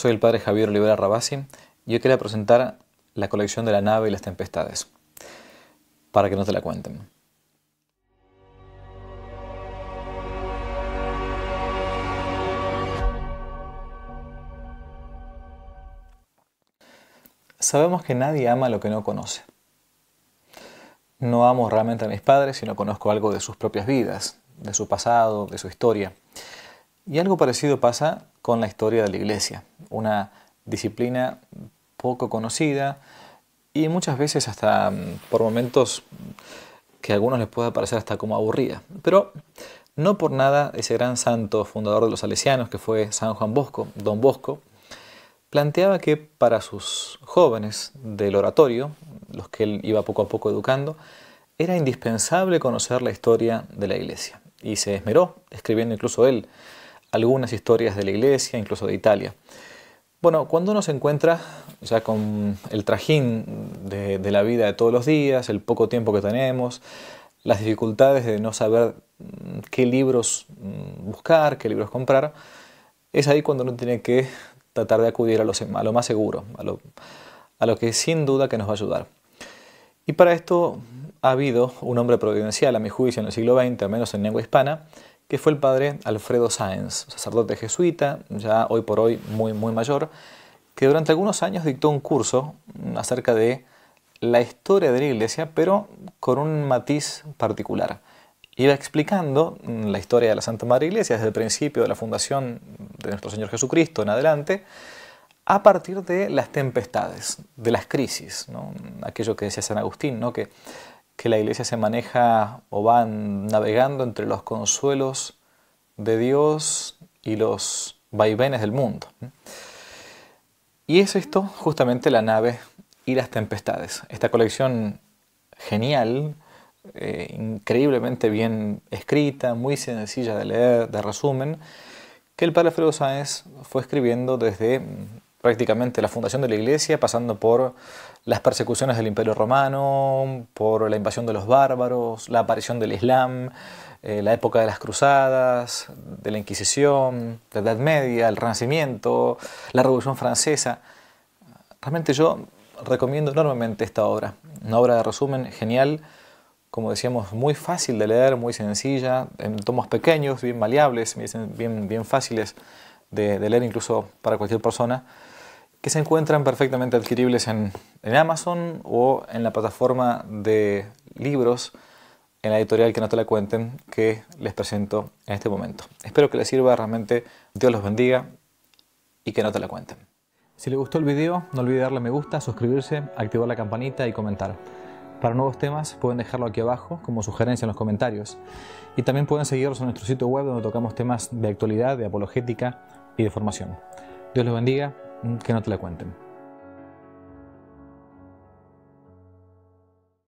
soy el padre Javier Olivera Rabasi y hoy quería presentar la colección de la nave y las tempestades, para que no te la cuenten. Sabemos que nadie ama lo que no conoce. No amo realmente a mis padres si no conozco algo de sus propias vidas, de su pasado, de su historia. Y algo parecido pasa con la historia de la iglesia, una disciplina poco conocida y muchas veces hasta mm, por momentos que a algunos les pueda parecer hasta como aburrida. Pero no por nada ese gran santo fundador de los salesianos, que fue San Juan Bosco, Don Bosco, planteaba que para sus jóvenes del oratorio, los que él iba poco a poco educando, era indispensable conocer la historia de la iglesia. Y se esmeró, escribiendo incluso él algunas historias de la iglesia, incluso de Italia. Bueno, cuando uno se encuentra ya con el trajín de, la vida de todos los días, el poco tiempo que tenemos, las dificultades de no saber mm, qué libros mm, buscar, qué libros comprar, es ahí cuando uno tiene que tratar de acudir a lo, a lo más seguro, a lo, a lo que sin duda que nos va a ayudar. Y para esto ha habido un hombre providencial, a mi juicio, en el siglo XX, al menos en lengua hispana, que fue el padre Alfredo Sáenz, sacerdote jesuita, ya hoy por hoy muy, muy mayor, que durante algunos años dictó un curso acerca de la historia de la iglesia, pero con un matiz particular. Iba explicando la historia de la Santa Madre Iglesia desde el principio de la fundación de nuestro Señor Jesucristo en adelante, a partir de las tempestades, de las crisis, aquello que decía San Agustín, ¿no? que que la iglesia se maneja o va navegando entre los consuelos de Dios y los vaivenes del mundo. Y es esto justamente la nave y las tempestades. Esta colección genial, eh, increíblemente bien escrita, muy sencilla de leer, de resumen, que el padre Alfredo Sáenz fue escribiendo desde prácticamente la fundación de la iglesia, pasando por las persecuciones del Imperio Romano, por la invasión de los bárbaros, la aparición del Islam, eh, la época de las cruzadas, de la Inquisición, la Edad Media, el Renacimiento, la Revolución Francesa. Realmente yo recomiendo enormemente esta obra, una obra de resumen genial, como decíamos, muy fácil de leer, muy sencilla, en tomos pequeños, bien maleables, bien, bien fáciles de, leer incluso para cualquier persona que se encuentran perfectamente adquiribles en, Amazon o en la plataforma de libros en la editorial que no te la cuenten que les presento en este momento. Espero que les sirva realmente, Dios los bendiga y que no te la cuenten. Si les gustó el video, no olviden darle me gusta, suscribirse, activar la campanita y comentar. Para nuevos temas pueden dejarlo aquí abajo como sugerencia en los comentarios. Y también pueden seguirnos en nuestro sitio web donde tocamos temas de actualidad, de apologética y de formación. Dios los bendiga que no te la cuenten.